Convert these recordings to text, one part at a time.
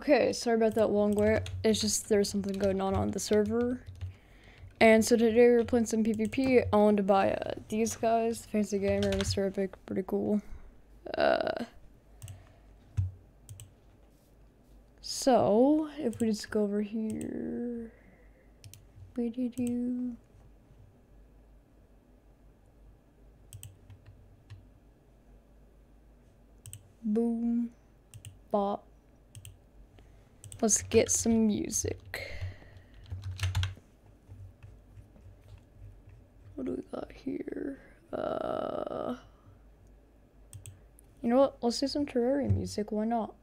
Okay, sorry about that long wait. It's just there's something going on on the server. And so today we're playing some PvP owned by uh, these guys, Fancy Gamer, Mr. Epic, pretty cool. Uh, so, if we just go over here, we do boom, Let's get some music. What do we got here? Uh, you know what? Let's do some Terraria music. Why not?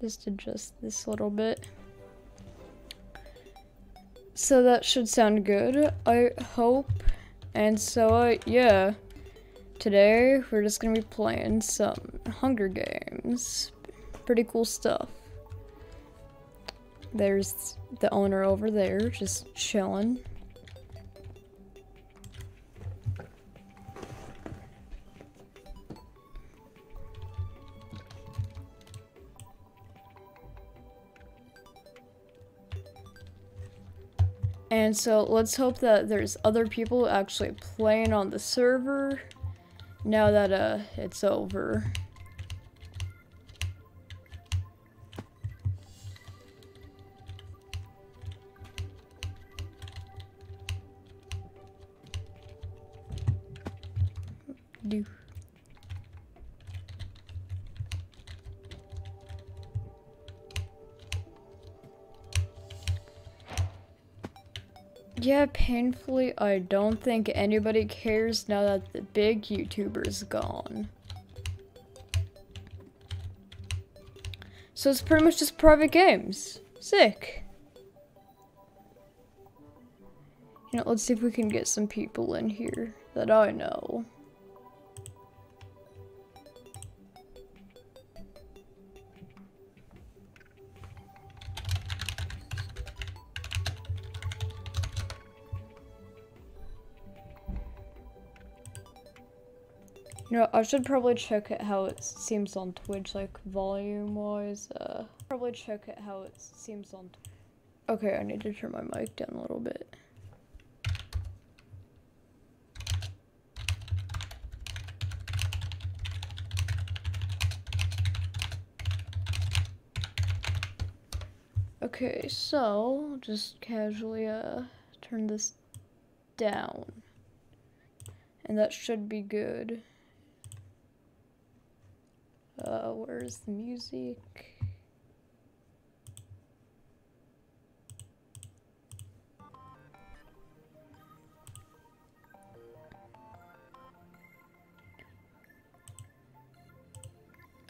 Just adjust this a little bit. So that should sound good, I hope. And so, uh, yeah. Today, we're just gonna be playing some Hunger Games. Pretty cool stuff. There's the owner over there, just chilling. And so let's hope that there's other people actually playing on the server now that uh it's over. Yeah, painfully, I don't think anybody cares now that the big YouTuber's gone. So it's pretty much just private games. Sick. You know, let's see if we can get some people in here that I know. I should probably check it how it seems on Twitch, like volume-wise. Uh, probably check it how it seems on. Okay, I need to turn my mic down a little bit. Okay, so just casually uh turn this down. And that should be good. Uh, where's the music?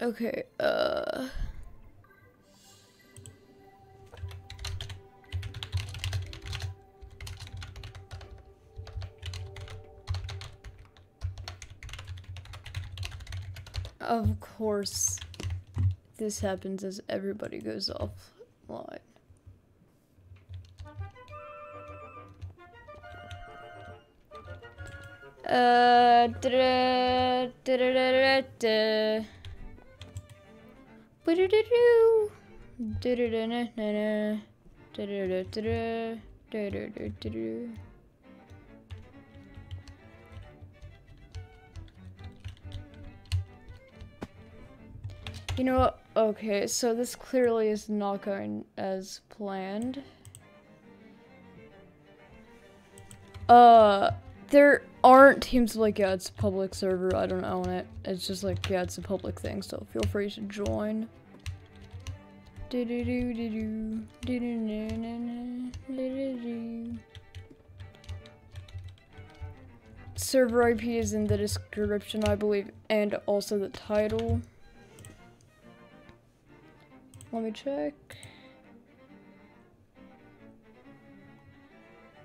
Okay, uh... Of course, this happens as everybody goes offline. Uh, da da da da da da. Da da. Da da da da da da. Da da da da da. Da da da da da. You know what? Okay, so this clearly is not going as planned. Uh, there aren't teams like, yeah, it's a public server, I don't own it. It's just like, yeah, it's a public thing, so feel free to join. Do do do do do do do do do do do Server IP is in the description, I believe, and also the title. Let me check.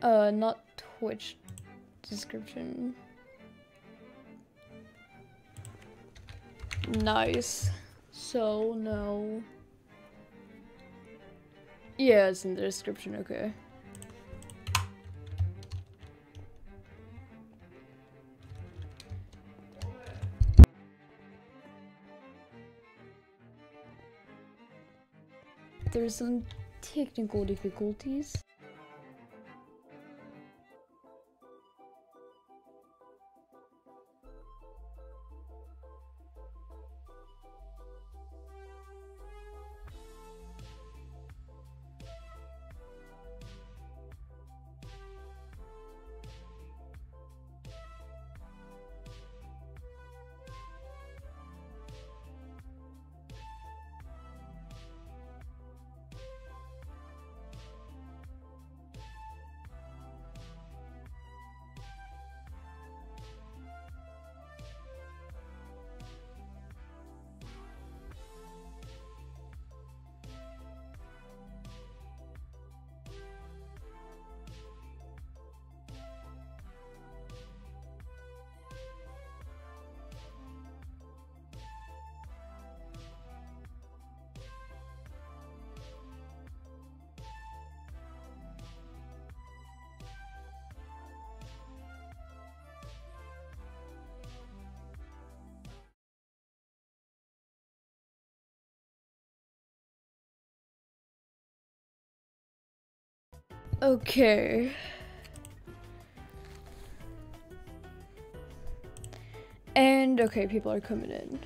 Uh, not Twitch description. Nice. So, no. Yeah, it's in the description, okay. There's some technical difficulties. Okay. And okay, people are coming in.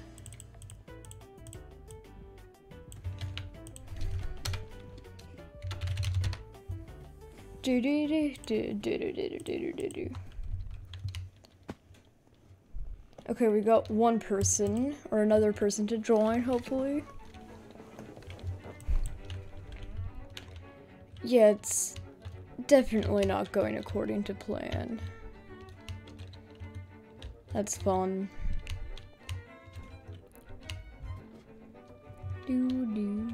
Do do do do do do do do do do. Okay, we got one person or another person to join, hopefully. Yeah, it's definitely not going according to plan. That's fun. Do do.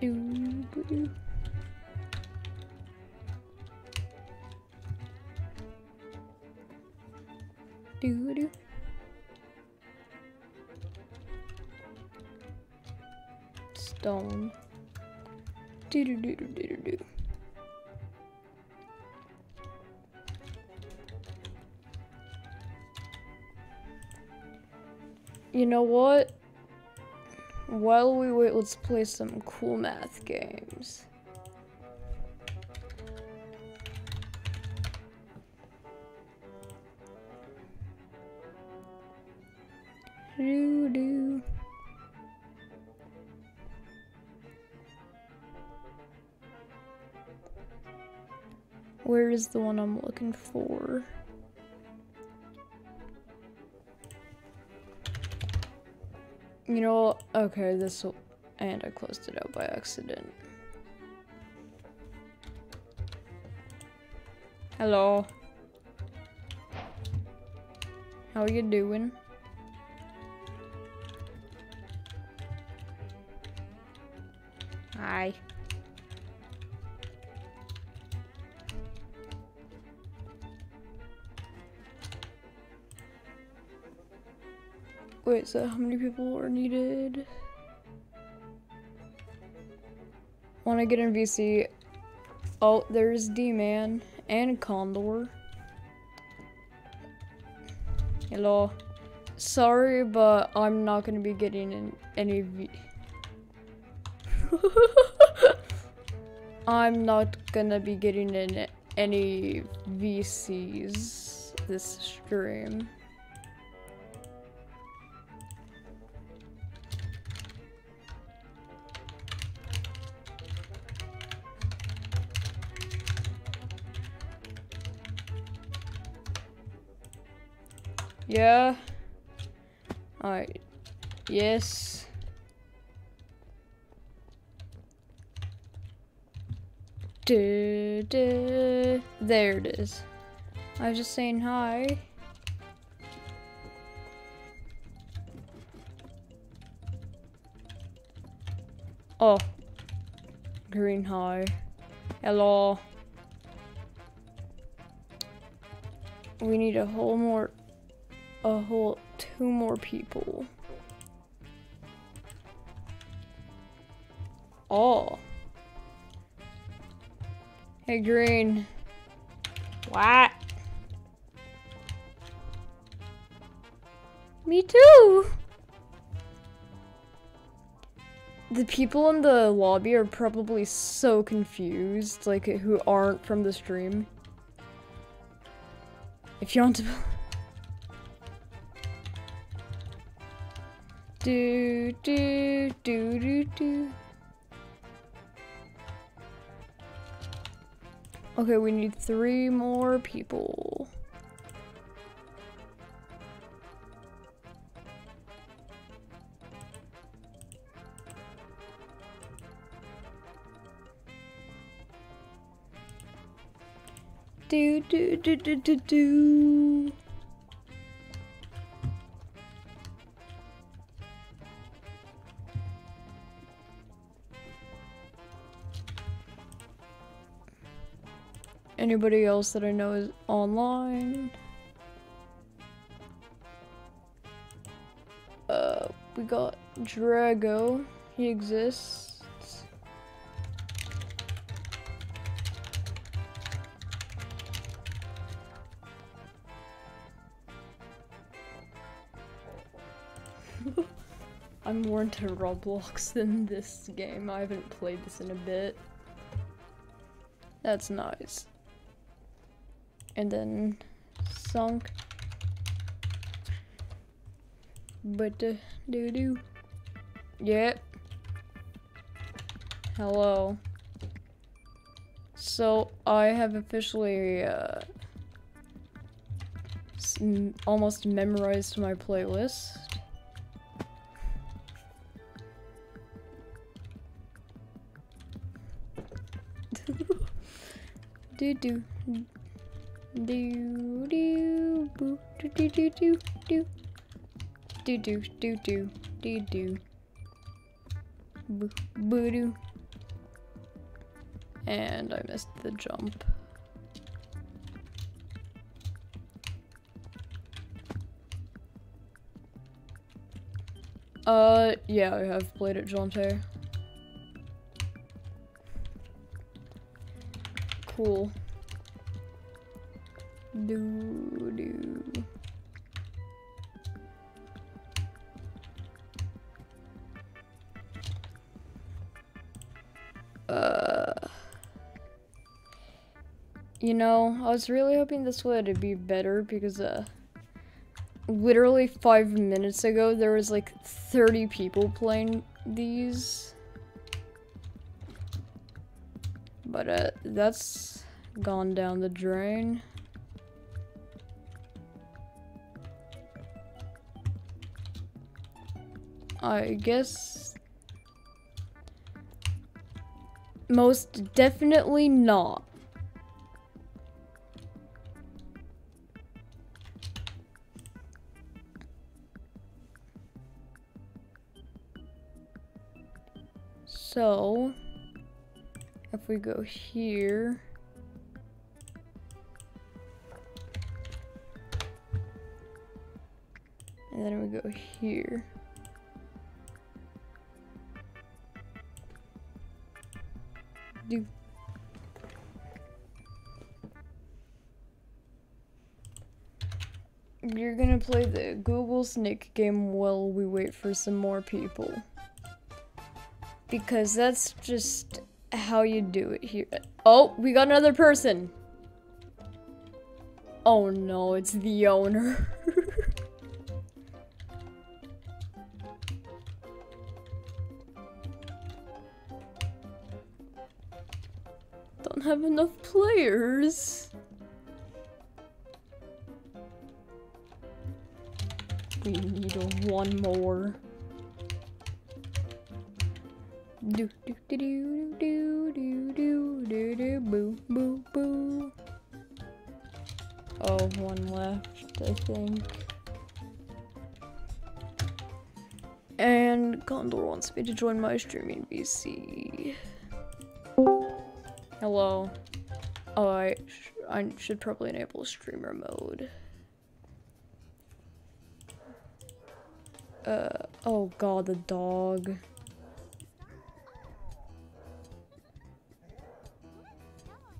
Do do. Do. Stone. Do do do do do do. You know what? While we wait, let's play some cool math games. Is the one I'm looking for? You know, okay, this will, and I closed it out by accident. Hello. How are you doing? Wait, so uh, how many people are needed? Want to get in VC? Oh, there's D-Man and Condor. Hello. Sorry, but I'm not gonna be getting in any V. I'm not gonna be getting in any VCs this stream. Yeah. Alright. Yes. Du, du. There it is. I was just saying hi. Oh. Green hi. Hello. We need a whole more a whole two more people. Oh. Hey, Green. What? Me too. the people in the lobby are probably so confused, like who aren't from the stream. If you want to do do do do do Okay, we need three more people. Do do do do do do. Anybody else that I know is online? Uh, we got Drago. He exists. I'm more into Roblox than this game. I haven't played this in a bit. That's nice. And then sunk. But uh, do doo. Yep. Hello. So I have officially uh, almost memorized my playlist. do do do do boo do do do do do do do do do do do boo boo do and I missed the jump. Uh, yeah, I have played it, Jonte. cool. Do do. Uh, you know, I was really hoping this would be better because, uh, literally five minutes ago, there was like 30 people playing these. But uh, that's gone down the drain. I guess most definitely not. So, if we go here, and then we go here. Do You're gonna play the Google Snake game while we wait for some more people. Because that's just how you do it here. Oh, we got another person. Oh no, it's the owner. Don't have enough players. We need one more. Do do do do do do do do do boo boo boo. Oh, one left, I think. And Condor wants me to join my streaming VC. Hello. Oh, I, sh I should probably enable streamer mode. Uh, oh god, the dog.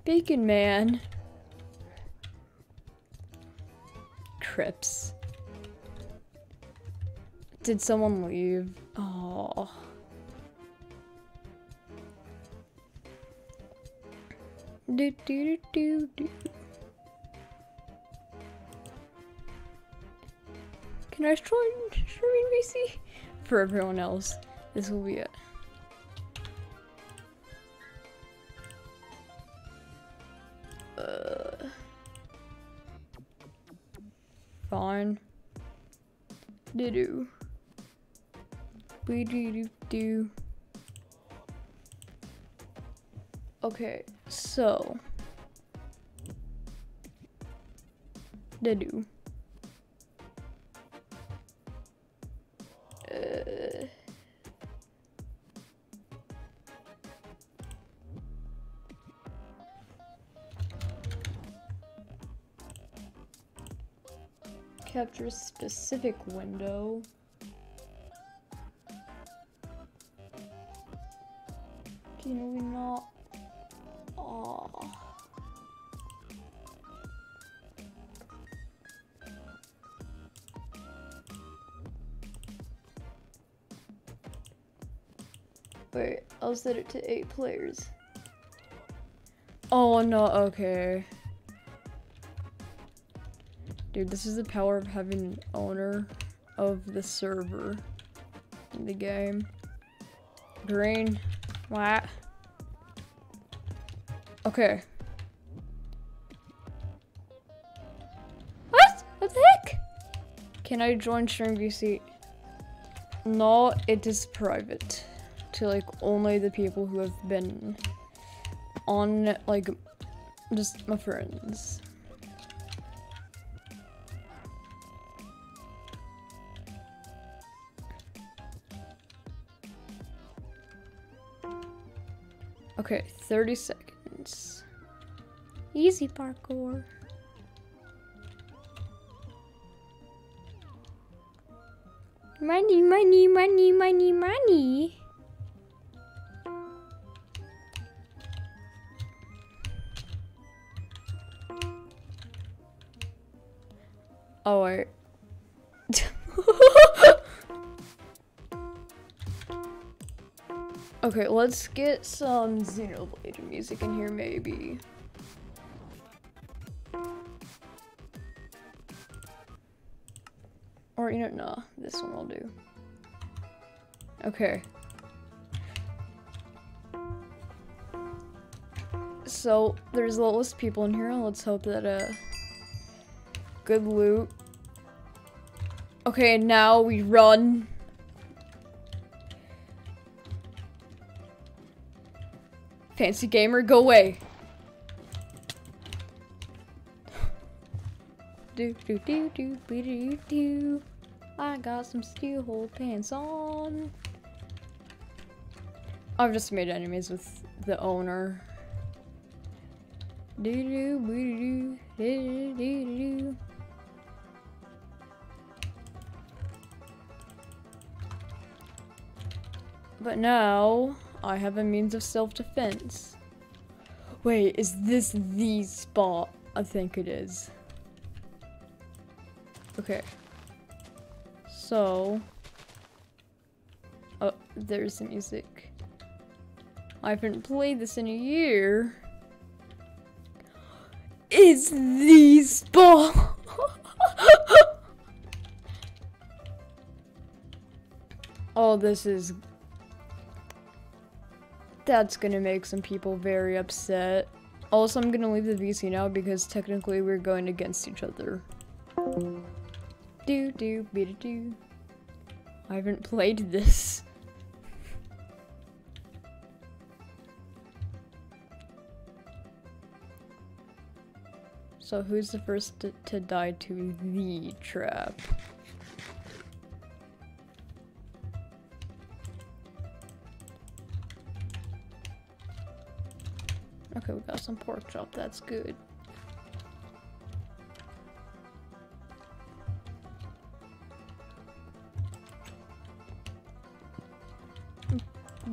Bacon Man. Crips. Did someone leave? Oh. Do do do do. Can I join streaming VC? For everyone else, this will be it. Uh, fine. Do do. We do do do. Okay, so. Do do. Uh, capture specific window. Can we not? Wait, I'll set it to eight players. Oh no, okay. Dude, this is the power of having an owner of the server in the game. Green. What? Okay. What? What the heck? Can I join Stream VC? No, it is private. To like only the people who have been on like just my friends. Okay, 30 seconds. Easy parkour. Money, money, money, money, money. Wait. okay, let's get some Xenoblade music in here, maybe. Or, you know, nah, this one will do. Okay. So, there's a lot less people in here. Let's hope that, uh, good loot. Okay, now we run. Fancy gamer, go away. do do do do do do. I got some steel hole pants on. I've just made enemies with the owner. Do do do do do do do. But now, I have a means of self-defense. Wait, is this the spot? I think it is. Okay. So... Oh, there's the music. I haven't played this in a year. It's the spot! oh, this is that's gonna make some people very upset. Also, I'm gonna leave the VC now because technically we're going against each other. Do do be do. I haven't played this. So who's the first to, to die to the trap? Okay, we got some pork chop, that's good.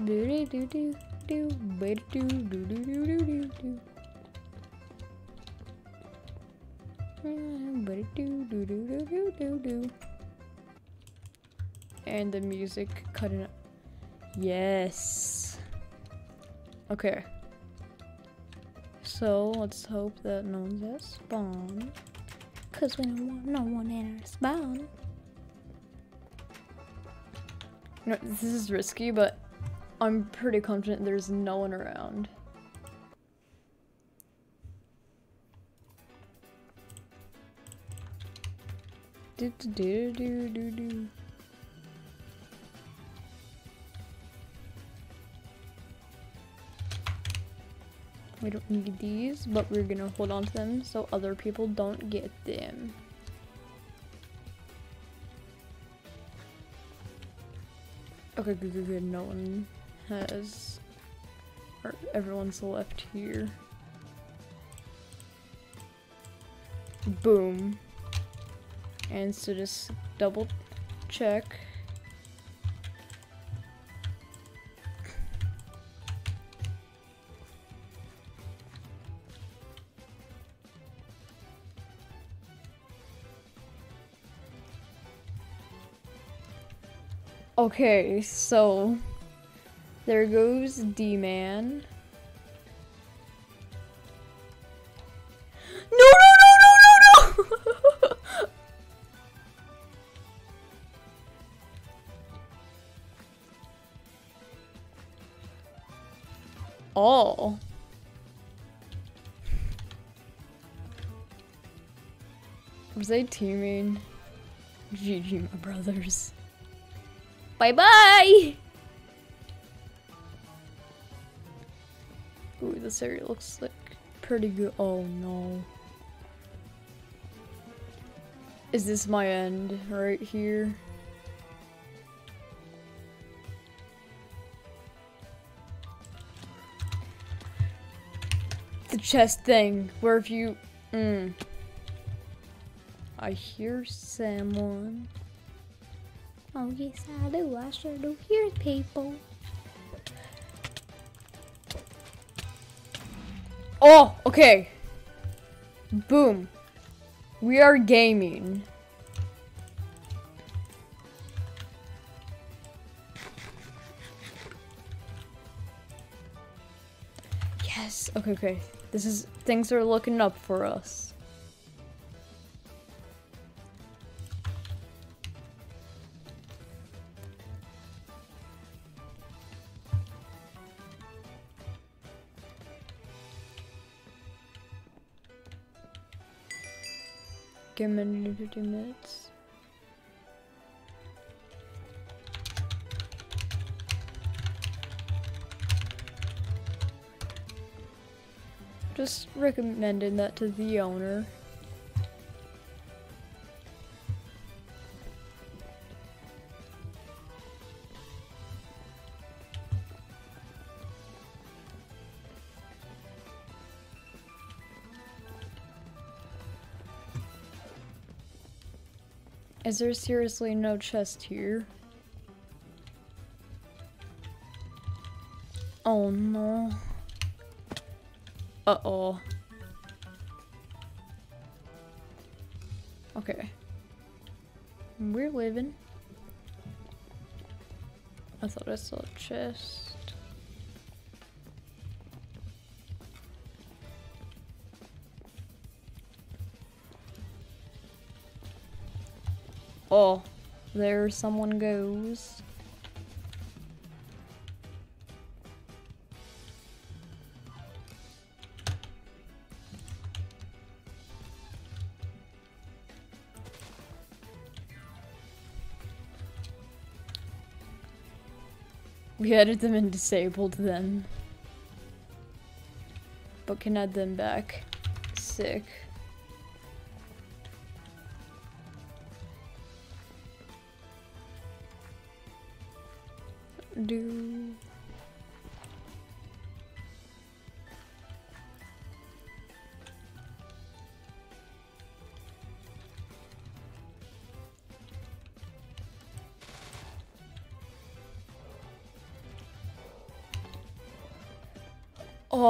Do do do do do do do do do do do do. And the music cutting up. Yes. Okay. So let's hope that no one's at spawn. Cause we don't want no one in our spawn. No, this is risky, but I'm pretty confident there's no one around. Do do do do do do. We don't need these, but we're gonna hold on to them so other people don't get them. Okay, good, good, good. No one has... Or everyone's left here. Boom. And so just double check. Okay, so there goes D-Man. No, no, no, no, no, no! oh. Was they teaming? GG, my brothers. Bye bye! Ooh, this area looks like pretty good. Oh no. Is this my end right here? The chest thing, where if you. Mm. I hear someone. Oh yes I do, I sure do hear people. Oh, okay. Boom. We are gaming. Yes. Okay, okay. This is things are looking up for us. Give me 50 minutes. Just recommending that to the owner. Is there seriously no chest here? Oh no. Uh-oh. Okay. We're living. I thought I saw a chest. Oh, there someone goes. We added them and disabled them. But can add them back. Sick.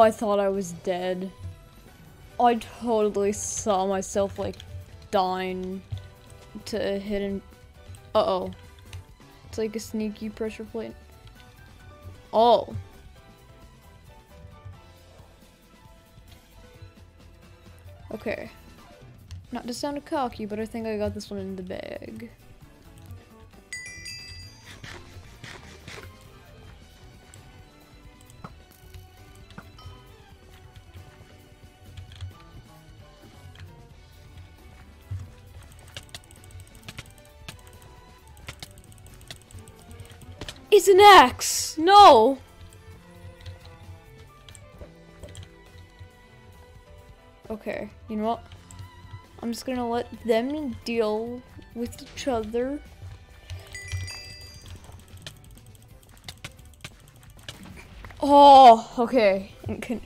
I thought I was dead. I totally saw myself like dying to a hidden. Uh oh. It's like a sneaky pressure plate. Oh. Okay. Not to sound cocky, but I think I got this one in the bag. An axe! No! Okay, you know what? I'm just gonna let them deal with each other. Oh, okay.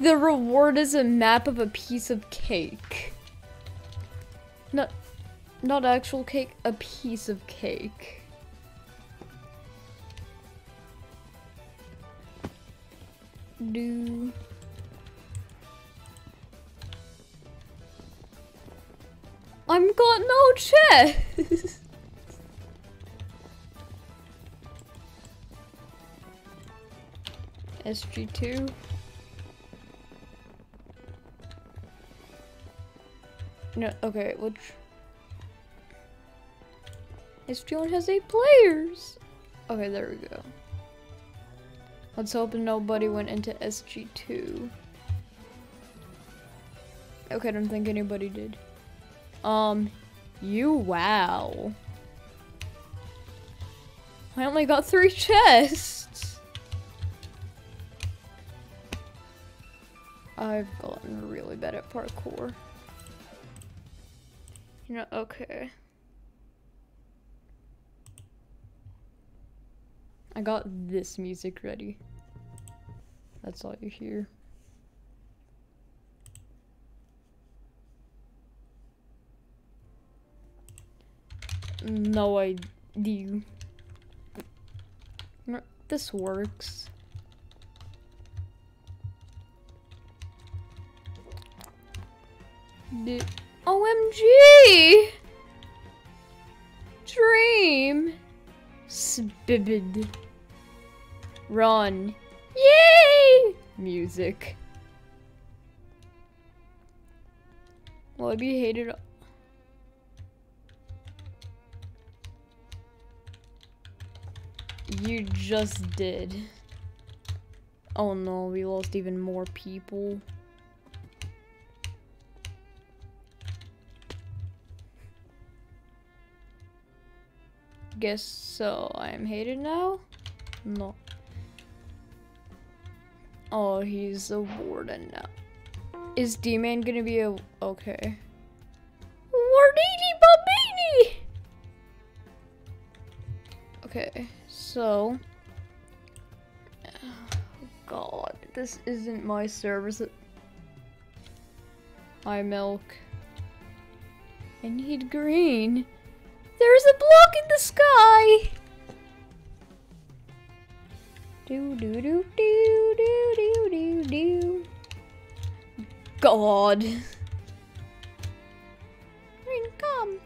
The reward is a map of a piece of cake. Not, actual cake, a piece of cake. Do. I'm got no chest. SG2. No, okay, which... SG1 has eight players! Okay, there we go. Let's hope nobody went into SG2. Okay, I don't think anybody did. Um, you wow. I only got three chests. I've gotten really bad at parkour. You know, okay. I got this music ready. That's all you hear. No idea. This works. The OMG! Dream! Spibbid. Run. Yay! Music. Will I be hated? You just did. Oh no, we lost even more people. Guess so. I'm hated now? No. Oh, he's a warden now. Is D-Man gonna be a... Okay. Wardini Bobini! Okay, so... God, this isn't my service. Hi, Milk. I need green. There's a block in the sky! Do do do do do do do do. God. Green, come.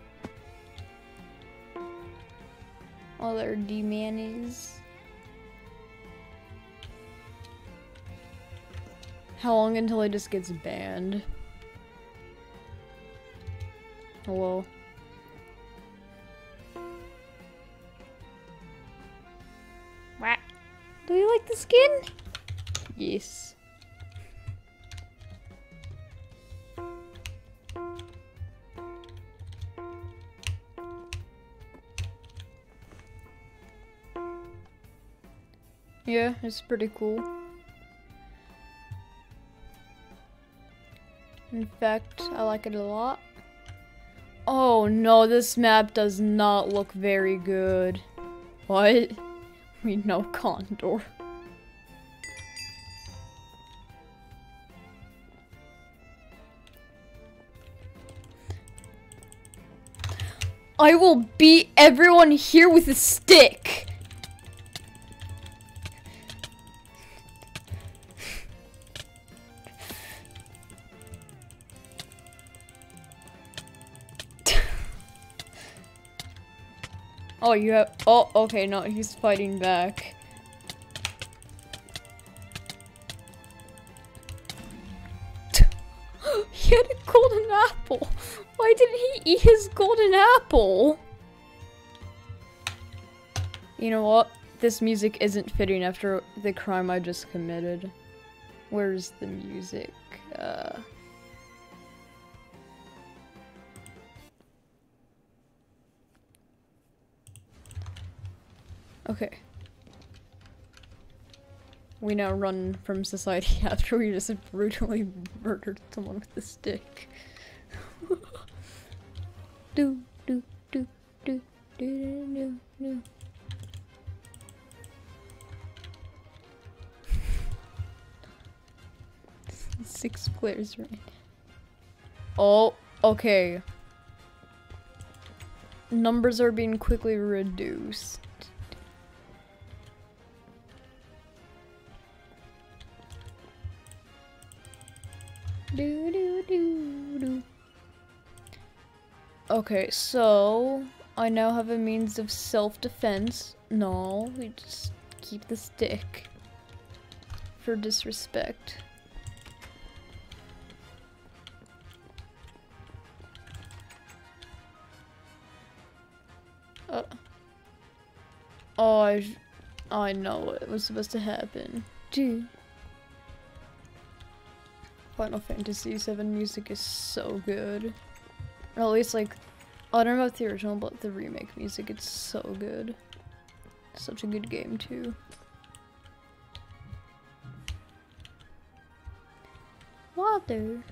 Oh, there D-Man is. How long until he just gets banned? Hello? The skin? Yes. Yeah, it's pretty cool. In fact, I like it a lot. Oh no, this map does not look very good. What? We know Condor. I will beat everyone here with a stick. Oh, you have. Oh, okay, no, he's fighting back. He eat his golden apple? You know what? This music isn't fitting after the crime I just committed. Where's the music? Uh... Okay. We now run from society after we just brutally murdered someone with a stick. Do do do do do do do. Six players right. Oh, okay. Numbers are being quickly reduced. Do do do do. Okay, so I now have a means of self-defense. No, we just keep the stick for disrespect. Uh, oh, I, I know what was supposed to happen. Dude. Final Fantasy VII music is so good. Or at least like, I don't know about the original, but the remake music, it's so good. Such a good game too. Water.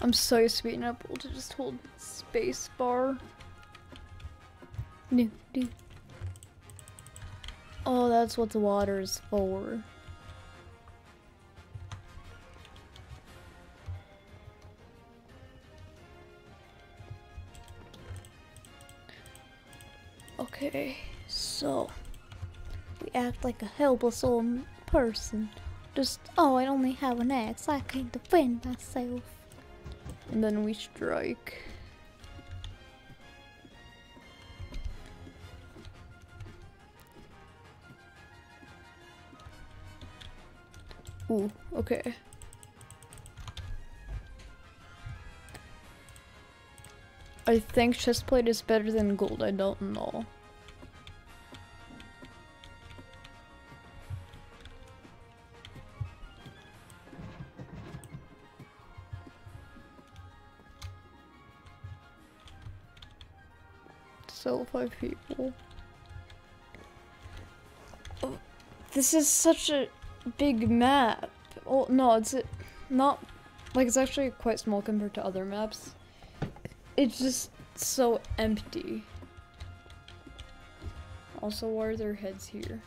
I'm so sweet and able to just hold space bar. Oh, that's what the water is for. Okay, so We act like a helpless old person. Just, oh, I only have an axe. I can't defend myself. and then we strike. Ooh, okay. I think chestplate is better than gold, I don't know. Five people. Oh, this is such a big map. Oh no, it's not like it's actually quite small compared to other maps. It's just so empty. Also, why are their heads here?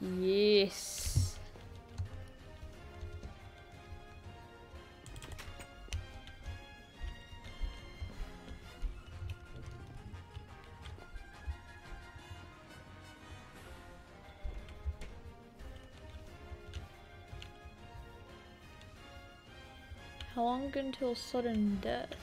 Yes. Until sudden death?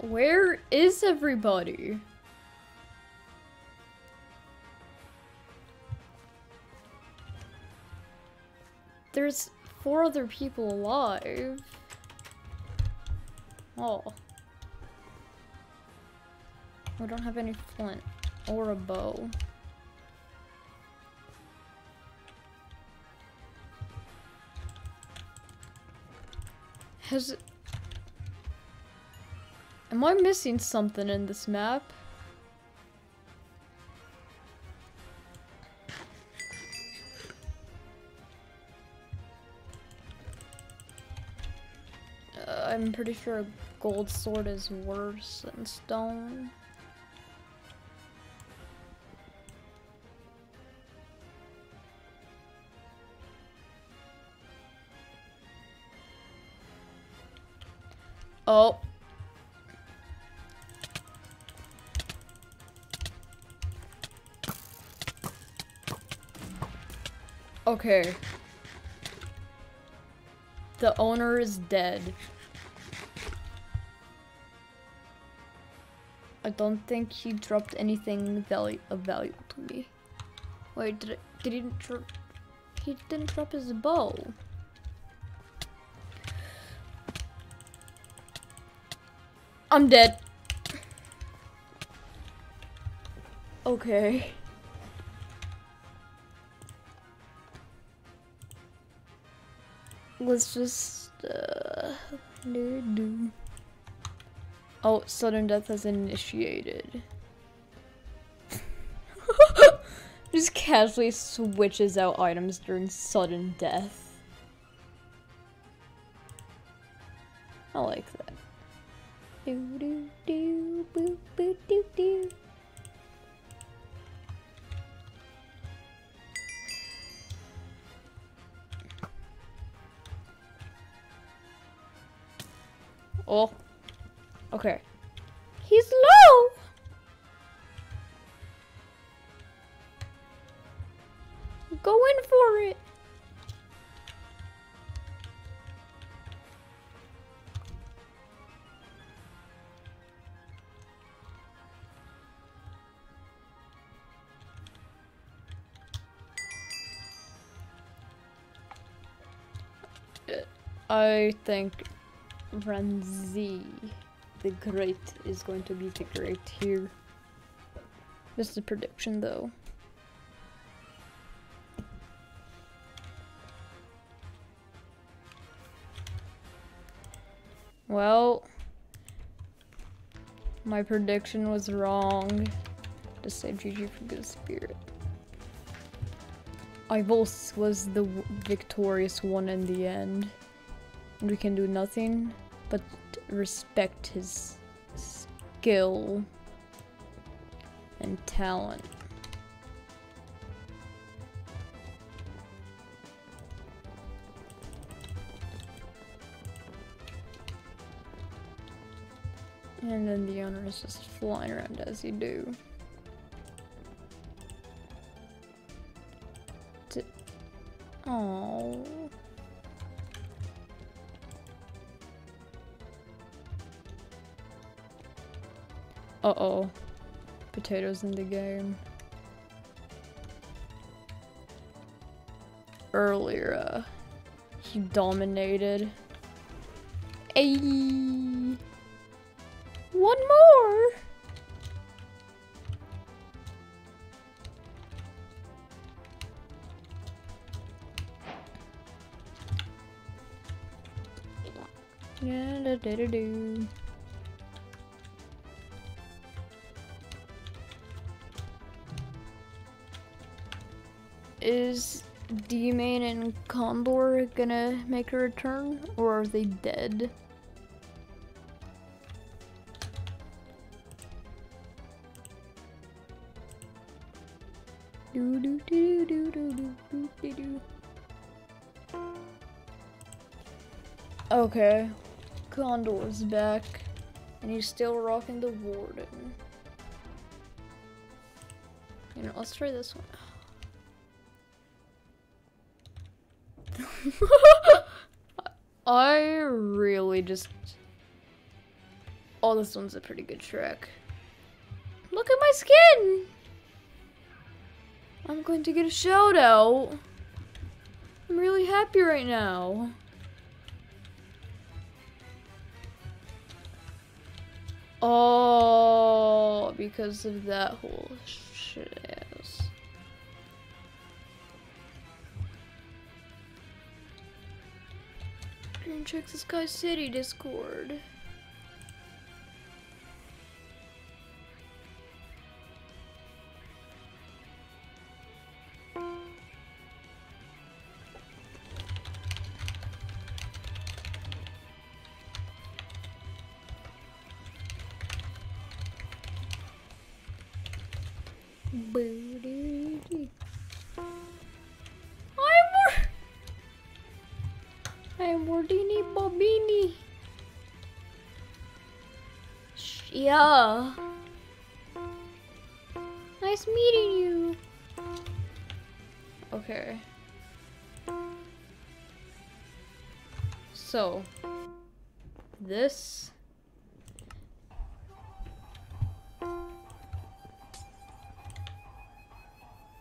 Where is everybody? There's four other people alive. Oh. We don't have any flint or a bow. Has Am I missing something in this map? Uh, I'm pretty sure a gold sword is worse than stone. Oh. Okay. The owner is dead. I don't think he dropped anything value of value to me. Wait, did, it, did he drop? He didn't drop his bow. I'm dead. Okay. Let's just uh. Oh, sudden death has initiated. just casually switches out items during sudden death. Do do do boo boo do do. Oh. Okay. He's low! Go in for it! I think Ranzi the Great is going to be the Great here. This is a prediction though. Well, my prediction was wrong. Just say GG for good spirit. Ivos was the victorious one in the end. We can do nothing but respect his skill and talent. And then the owner is just flying around as you do. Oh. Uh-oh. Potatoes in the game. Earlier, uh, he dominated. Ayy! One more! Yeah, da da da do. Is D-Main and Condor gonna make a return, or are they dead? Do do do do do do do do do. Okay, Condor's back, and he's still rocking the Warden. You know, let's try this one. I really just... Oh, this one's a pretty good trick. Look at my skin! I'm going to get a shout out. I'm really happy right now. Oh, because of that whole shit. Check the Sky City Discord. Yeah. Nice meeting you. Okay. So, this.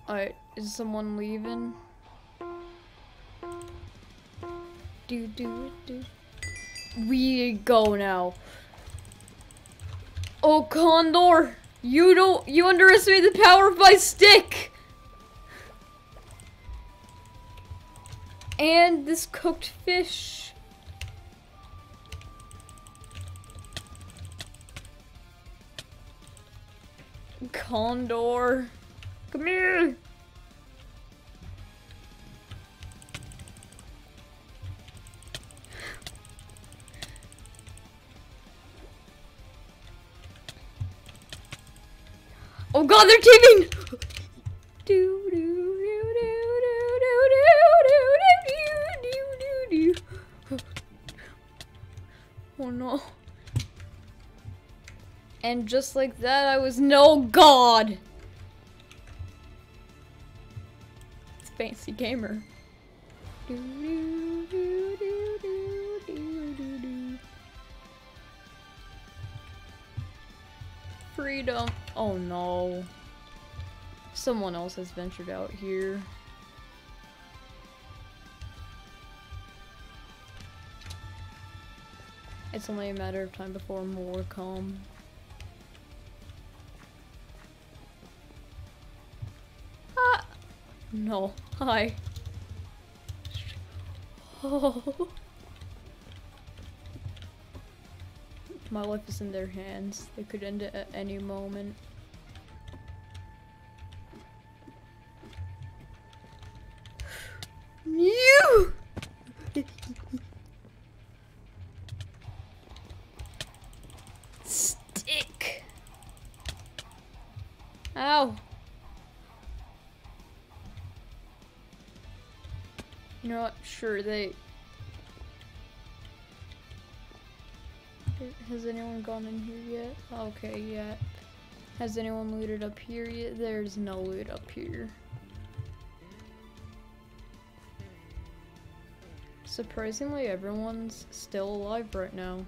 Alright, is someone leaving? Do do do. We go now. Oh, Condor! You don't- you underestimate the power of my stick! And this cooked fish. Condor. Come here. Oh god, they're teaming! Oh no. And just like that, I was no god! Fancy Gamer. Do, do, do, Freedom. Oh no. Someone else has ventured out here. It's only a matter of time before more come. Ah! No. Hi. Oh. My life is in their hands. They could end it at any moment. You! Stick! Ow! You know what? Sure, they. Has anyone gone in here yet? Okay, yeah. Has anyone looted up here yet? There's no loot up here. Surprisingly, everyone's still alive right now.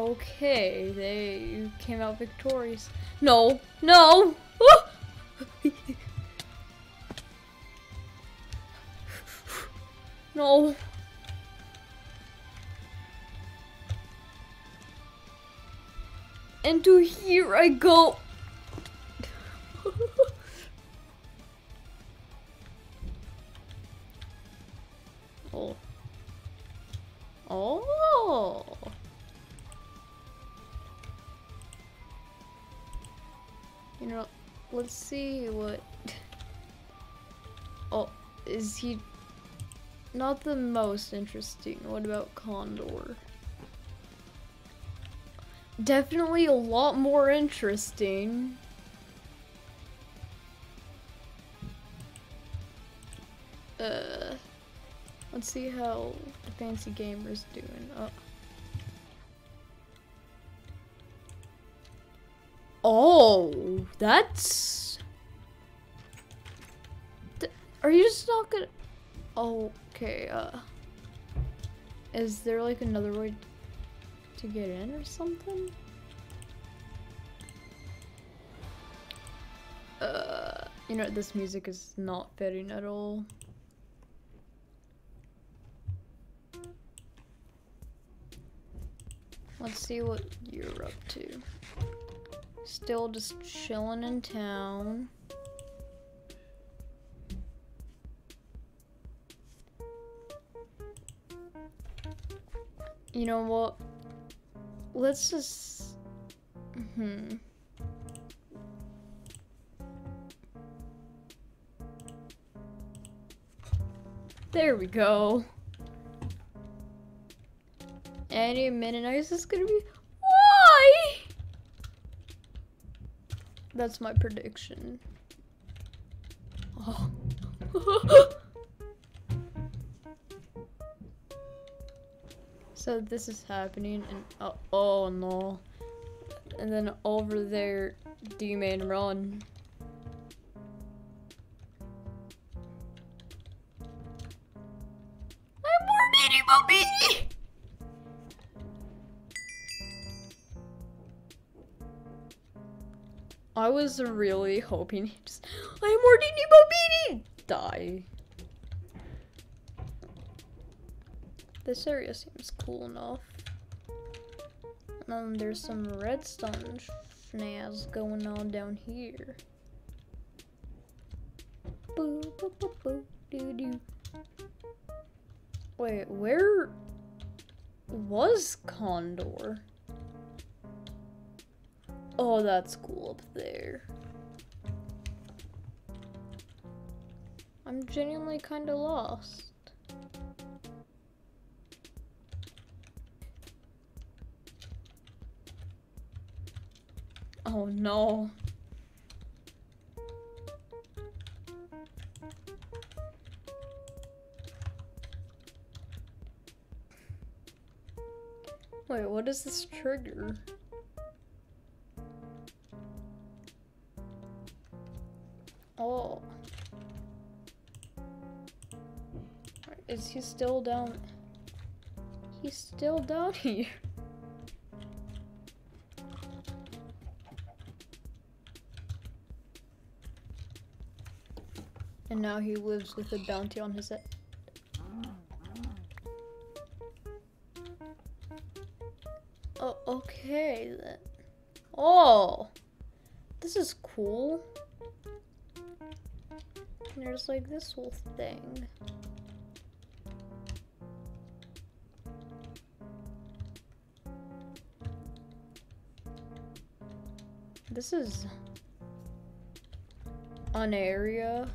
Okay, they came out victorious. No, no! No. And to here I go. Let's see what. Oh, is he not the most interesting? What about Condor? Definitely a lot more interesting. Uh, let's see how the fancy gamer's doing. Oh. Oh, that's. Okay. Uh, is there like another way to get in or something? Uh, you know this music is not fitting at all. Let's see what you're up to. Still just chilling in town. You know what? Let's just. Hmm. There we go. Any minute now, is this gonna be. Why? That's my prediction. Oh. So this is happening, and oh, oh no. And then over there, D-Main run. I'm more Nitty Bobini! I was really hoping he just I'm more Nitty Bobini! Die. This area seems cool enough. And then there's some redstone schnaz going on down here. Boo, boo, boo, boo, doo, doo. Wait, where was Condor? Oh, that's cool up there. I'm genuinely kind of lost. Oh no. Wait, what is this trigger? Oh. Is he still down? He's still down here. And now he lives with a bounty on his head. Oh, okay then. Oh, this is cool. And there's like this whole thing. This is an area.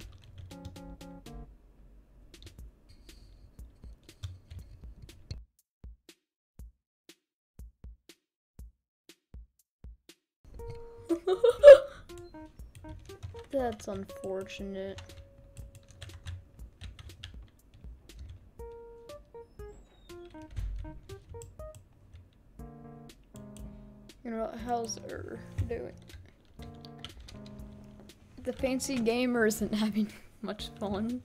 That's unfortunate. You know, how's her doing? The fancy gamer isn't having much fun.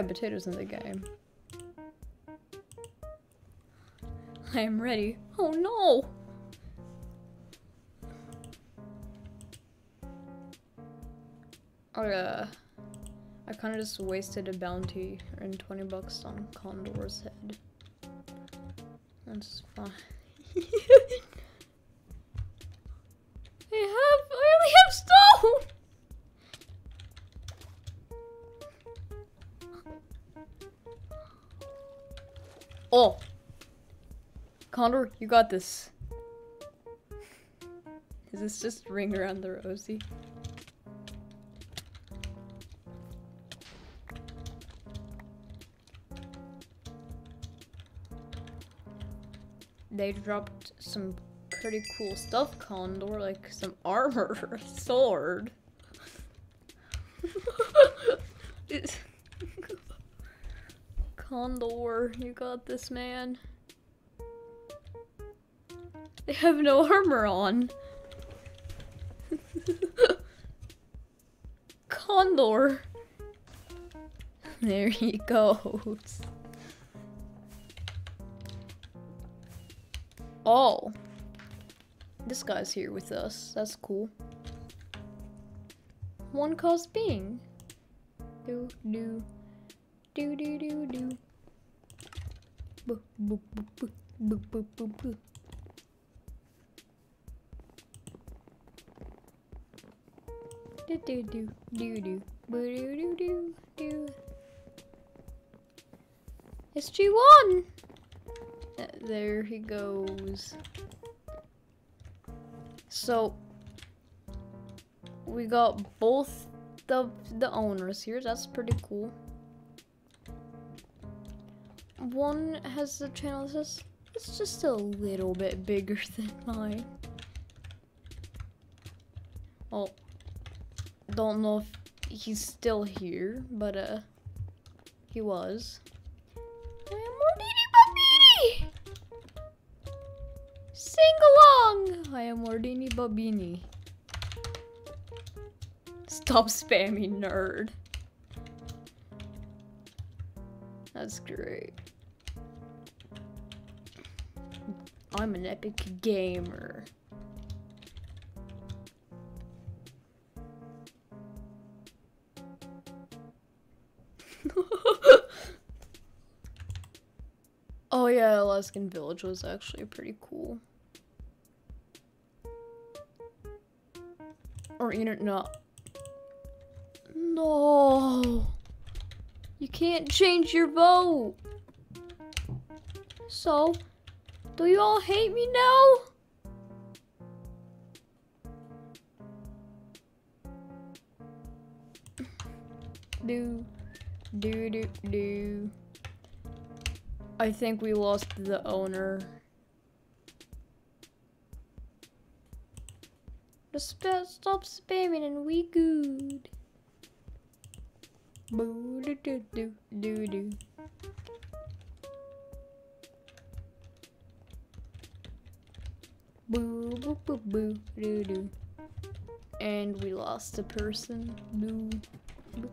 Yeah, potatoes in the game. I am ready. Oh no! Oh yeah. I kinda just wasted a bounty and 20 bucks on Condor's head. That's fine. Condor, you got this. Is this just ring around the rosy? They dropped some pretty cool stuff, Condor, like some armor, a sword. Condor, you got this, man. Have no armor on. Condor. There he goes. Oh. This guy's here with us. That's cool. One cost being. Do do do do do do. Boo boo boo boo boo boo boo Do do do do do do do do do. It's G1. Uh, There he goes. So we got both the the owners here. That's pretty cool. One has a channel that says it's just a little bit bigger than mine. Well, don't know if he's still here, but uh, he was. I am Mordini Babini! Sing along! I am Mordini Babini. Stop spamming nerd. That's great. I'm an epic gamer. Yeah, Alaskan Village was actually pretty cool. Or you know, no. No. You can't change your vote. So, do you all hate me now? do, do, do, do. I think we lost the owner. Just stop spamming and we good. Boo do do do do do. Boo boo boo boo doo doo. And we lost a person. Boo. boo.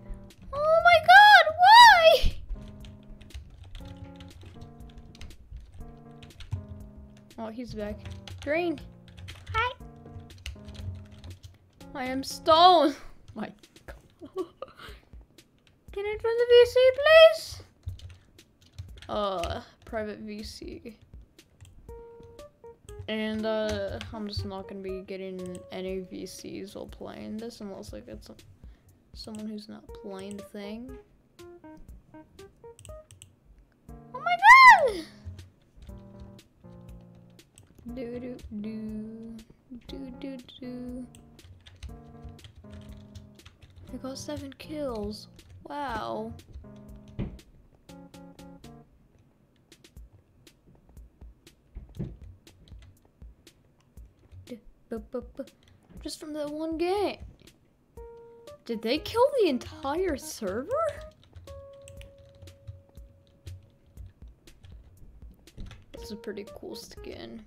He's back. Drain. Hi. I am stone. My god. Can I join the VC, please? Uh, private VC. And, uh, I'm just not gonna be getting any VCs while playing this unless, like, it's someone who's not playing the thing. Do do do do. I got seven kills. Wow. Just from that one game. Did they kill the entire server? That's a pretty cool skin.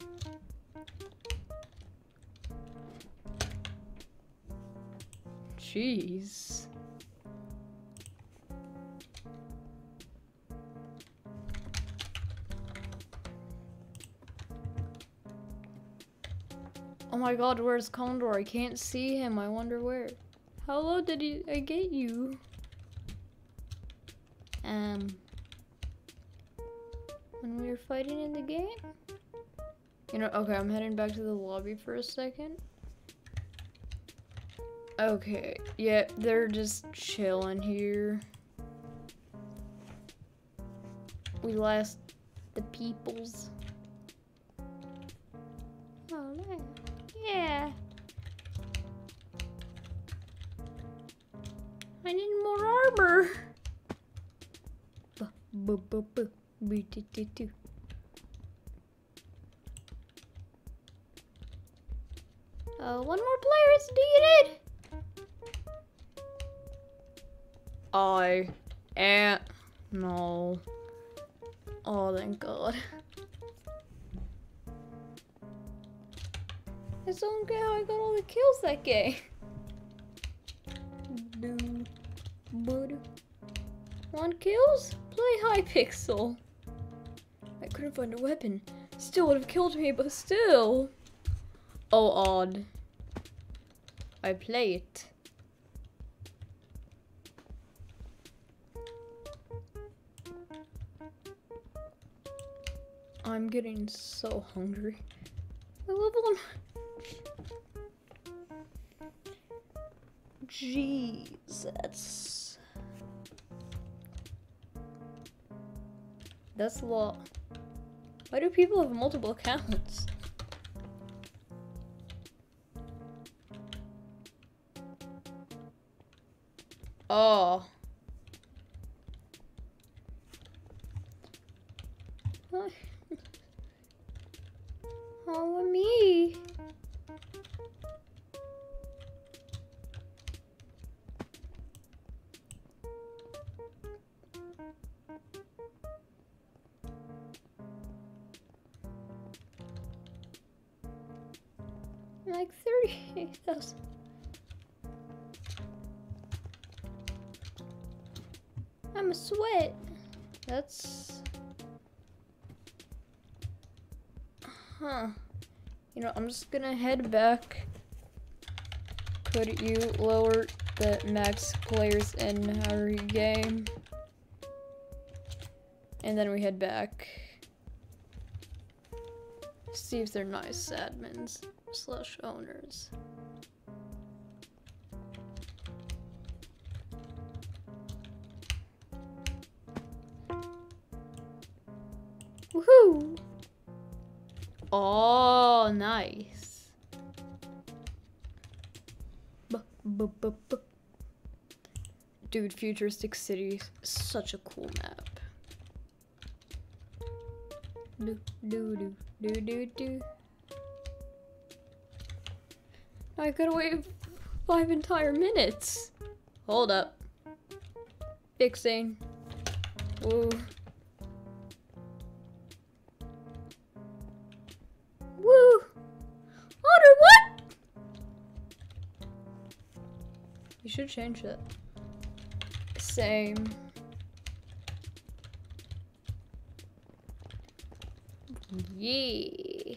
Jeez. Oh my god, where's Condor? I can't see him. I wonder where. How low did he, I get you? Um. When we were fighting in the game? You know, okay, I'm heading back to the lobby for a second. Okay, yeah, they're just chilling here. We lost the peoples. Oh, man. Yeah. I need more armor. Uh, one more player is needed. I am no. Oh, thank God. I just don't get how I got all the kills that game. Do, boo. One kills? Play Hypixel. I couldn't find a weapon. Still would have killed me, but still. Oh, odd. I play it. I'm getting so hungry. I level Jeez, that's that's a lot. Why do people have multiple accounts? Oh. I'm just gonna head back. Could you lower the max players in our game? And then we head back. See if they're nice admins slash owners. Woohoo! Oh, nice. Dude, Futuristic City, such a cool map. Do do do do do do. I gotta wait five entire minutes. Hold up. Fixing. Woo. Change that. Same. Yeah.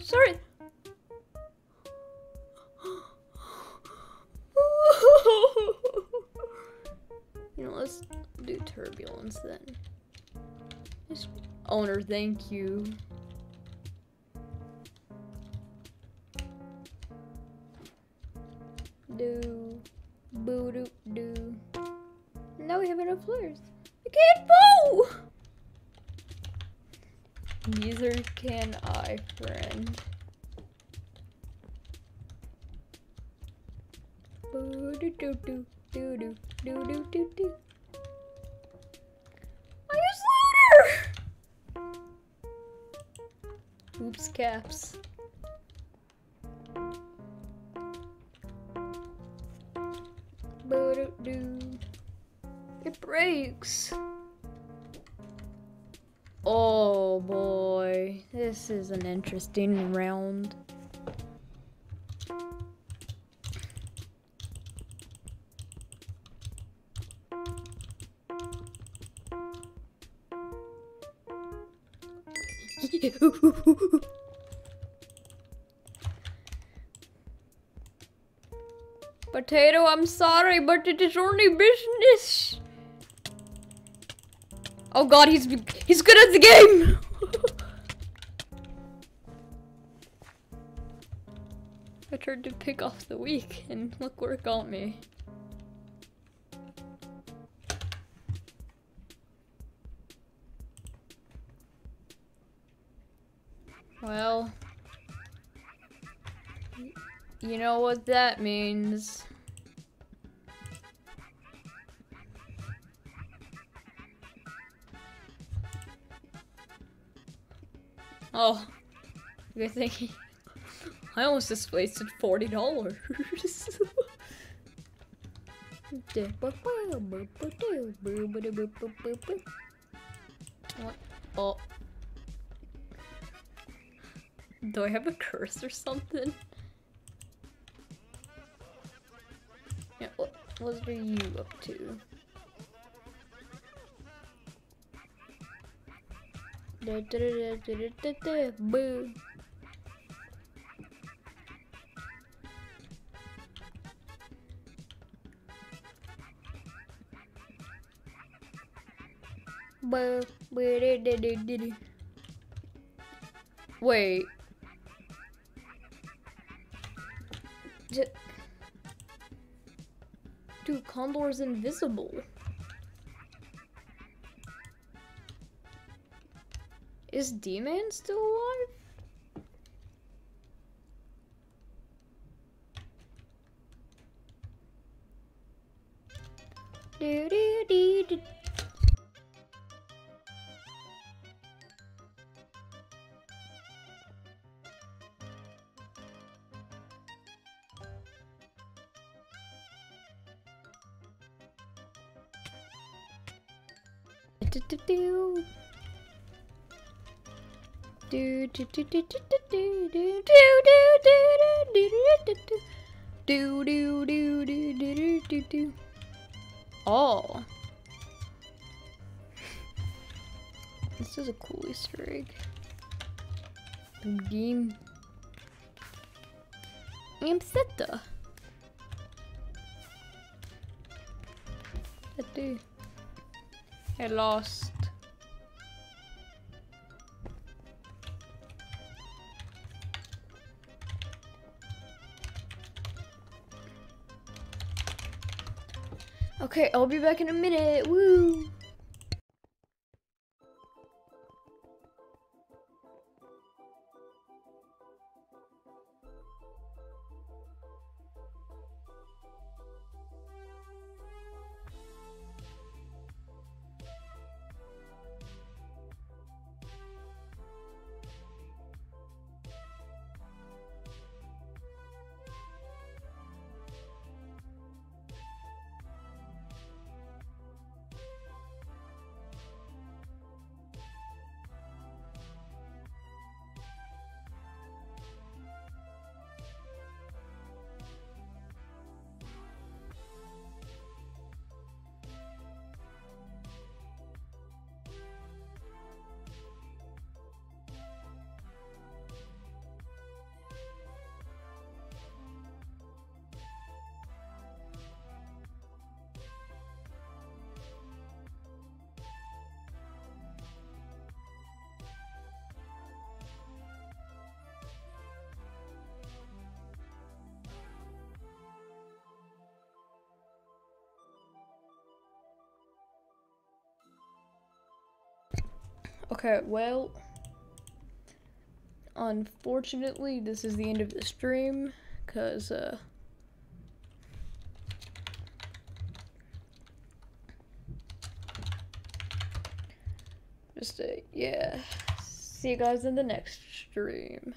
Sorry. you know, let's do turbulence then. Owner, thank you. Friend. Boo. I use loader! Oops, caps. Boo doo doo. It breaks. This is an interesting round. Potato, I'm sorry, but it is only business. Oh god, he's he's good at the game. Tried to pick off the weak, and look where it got me. Well, you know what that means. Oh, good thing. I almost just wasted forty dollars. Oh. Do I have a curse or something? Yeah, what, what are you up to? Boo. Wait. Dude, Condor's invisible. Is D-Man still alive? Oh. This is a cool Easter egg. Game. That do. I lost. Okay, I'll be back in a minute. Woo! Okay, well, unfortunately, this is the end of the stream, because, uh, just, uh, yeah, see you guys in the next stream.